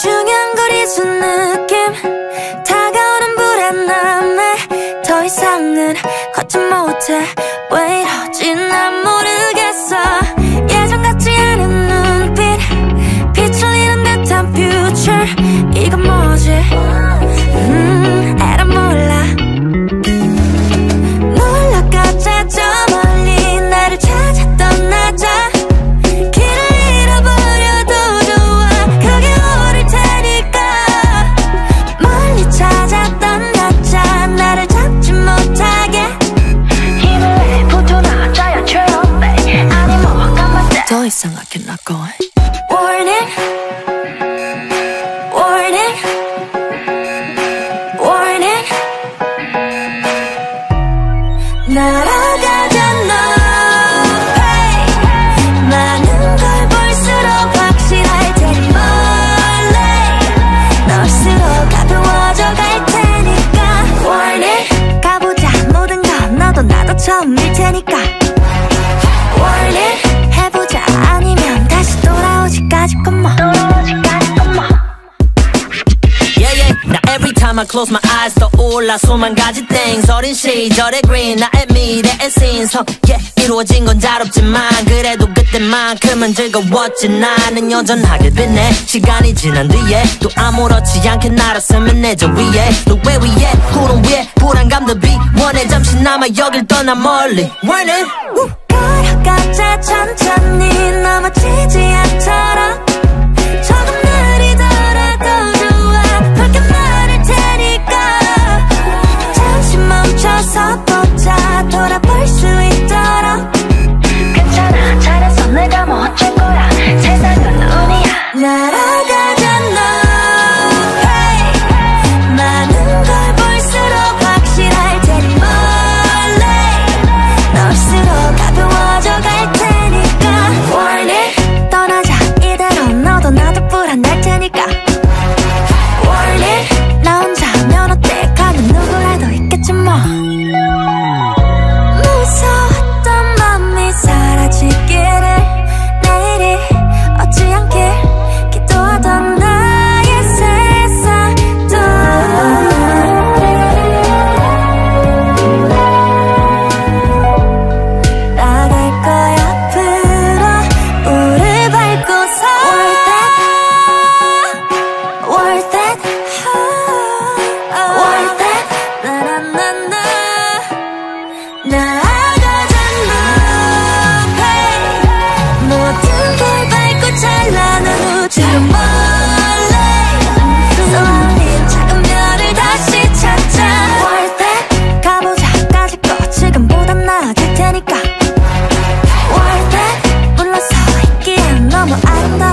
중요한 걸 잊은 느낌. 다가오는 불안함에 더 이상은 걷지 못해. not going. Warning. 떨어질까지까지까마 뭐. 떨어질까지까마 뭐. Yeah yeah. 나 every time I close my eyes 떠올라 수만 가지 things. 어린 시절의 green 나의 미래의 신성 yeah 이루어진 건 자롭지만 그래도 그때만큼은 즐거웠지. 나는 여전하게 빛내. 시간이 지난 뒤에 또 아무렇지 않게 날았으면 내저 위에. 너왜 위에? 구름 위에 불안감도 비원해 잠시나마 여길 떠나 멀리. Winning 걸어가자 천천히. 넘어지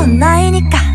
ないにか